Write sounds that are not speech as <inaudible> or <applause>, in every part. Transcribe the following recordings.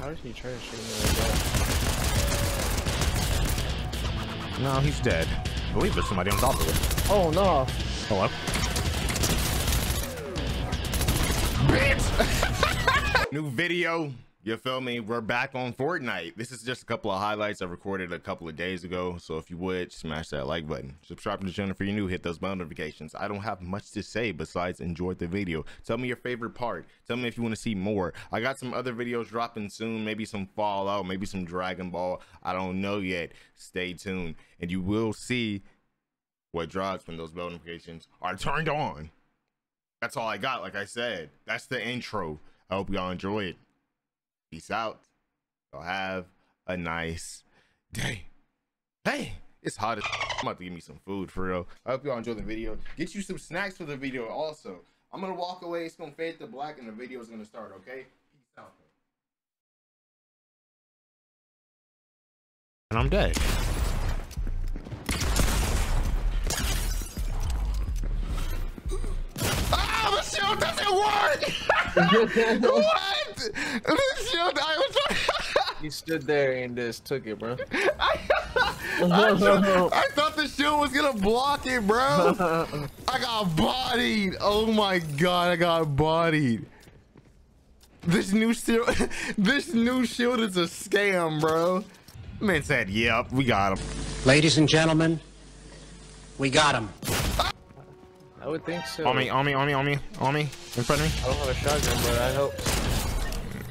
How did he try to shoot me like that? No, he's dead. I believe there's somebody on top of it. Oh no! Hello? Bitch! <laughs> New video. You feel me? We're back on Fortnite. This is just a couple of highlights I recorded a couple of days ago. So if you would, smash that like button. Subscribe to the channel if you're new. Hit those bell notifications. I don't have much to say besides enjoy the video. Tell me your favorite part. Tell me if you want to see more. I got some other videos dropping soon. Maybe some Fallout. Maybe some Dragon Ball. I don't know yet. Stay tuned. And you will see what drops when those bell notifications are turned on. That's all I got. Like I said, that's the intro. I hope y'all enjoy it. Peace out. Y'all have a nice day. Hey, it's hot as I'm about to give me some food for real. I hope y'all enjoy the video. Get you some snacks for the video also. I'm gonna walk away. It's gonna fade to black and the video is gonna start, okay? Peace out. And I'm dead. Ah, the shield doesn't work! <laughs> <laughs> what? The shield, I was You stood there and just took it, bro. I, I, thought- I thought the shield was gonna block it, bro. I got bodied. Oh my god, I got bodied. This new shield, <laughs> this new shield is a scam, bro. Man said, "Yep, we got him." Ladies and gentlemen, we got him. I would think so. On me, on me, on me, on me, on me, in front of me. I don't have a shotgun, but I hope.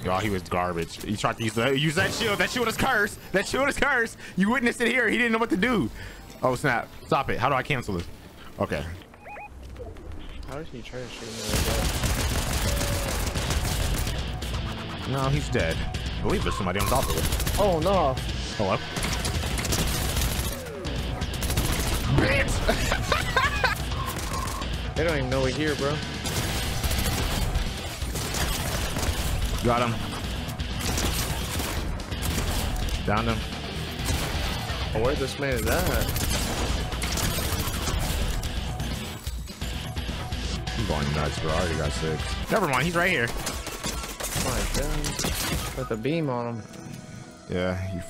Oh, he was garbage. He tried to use, the, use that shield. That shield is cursed. That shield is cursed. You witnessed it here. He didn't know what to do. Oh, snap. Stop it. How do I cancel this? Okay. How did he try to shoot me like that? No, he's dead. I believe there's somebody on top of it. Oh no! Hello? Bitch! <laughs> They don't even know we're here, bro. Got him. Downed him. Oh, where this man is at? I'm going nuts, bro. I already got six. Never mind. He's right here. Oh my god. Put the beam on him. Yeah. You...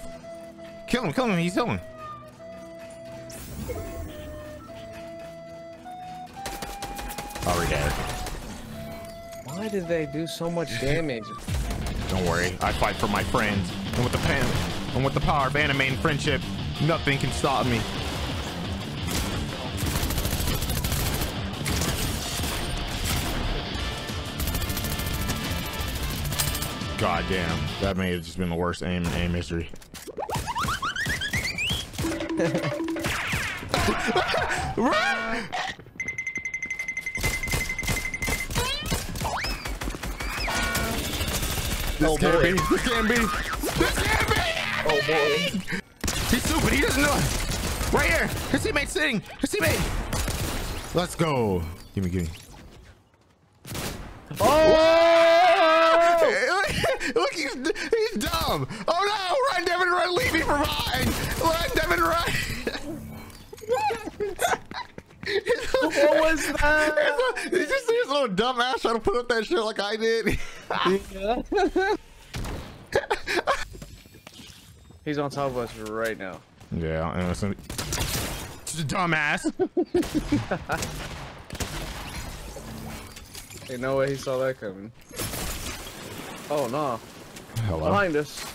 Kill him. Kill him. He's healing. Already dead. Why did they do so much <laughs> damage? Don't worry, I fight for my friends. And with the pen and with the power of anime and friendship, nothing can stop me. God damn, that may have just been the worst aim in aim history. <laughs> <laughs> Run! This Oh, can't boy. be. This can't be. This can't be. Oh boy. He's stupid. He doesn't know. it. Right here. His teammate's sitting. His teammate. Let's go. Give me, give me. Oh! <laughs> Look, he's, he's dumb. Oh no. Run, Devin, run. Leave me from behind. Run, Devin, run. <laughs> what was that? He's just this little dumbass trying to put up that shit like I did. <laughs> He's on top of us right now. Yeah, and it's just a dumbass. <laughs> Ain't no way he saw that coming. Oh no. Hello. Behind us.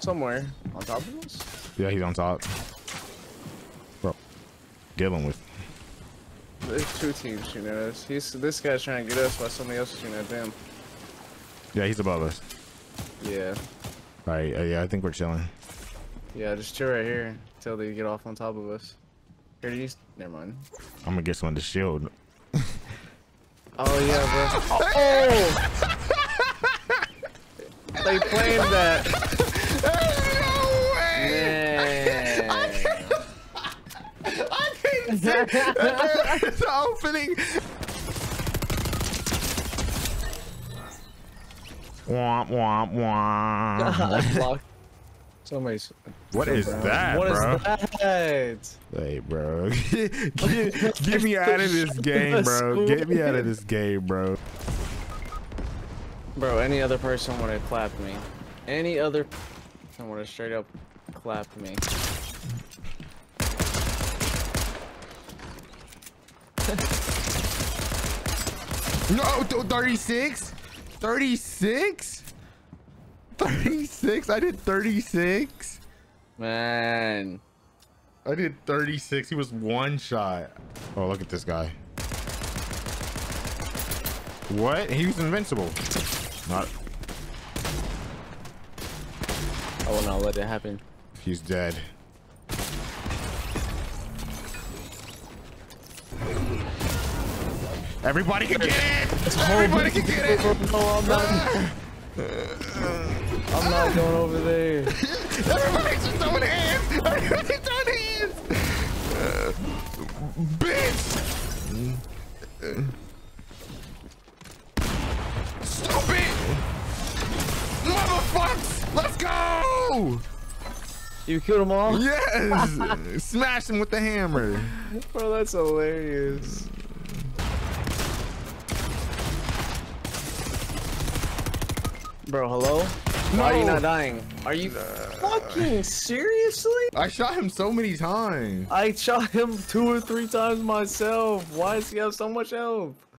Somewhere. On top of us? Yeah, he's on top. Bro, dealing with. There's two teams shooting at us. He's this guy's trying to get us while somebody else is shooting at them. Yeah, he's above us. Yeah. All right, uh, yeah, I think we're chilling. Yeah, just chill right here until they get off on top of us. Here, you? Never mind. I'm gonna get some of the shield. <laughs> Oh yeah, bro. Oh! they planned that. The <laughs> opening. Womp womp womp. <laughs> Somebody's. What is that, What is bro? that? Hey, bro. <laughs> get, get me out of this game, bro. Get me out of this game, bro. Bro, any other person would have clapped me. Any other person would have straight up clapped me. No, 36? 36? 36? I did 36? Man. I did 36. He was one shot. Oh, look at this guy. What? He was invincible. Not. I will not let it happen. He's dead. Everybody can get it! Everybody can get it! No, I'm not. I'm not going over there. Everybody's just throwing hands! Everybody's throwing hands! Uh, bitch! Stupid! Motherfucks! Let's go! You killed them all? Yes! <laughs> Smash him with the hammer. Bro, that's hilarious. Bro, hello? Why are you not dying? Are you fucking seriously? I shot him so many times. I shot him two or three times myself. Why does he have so much health?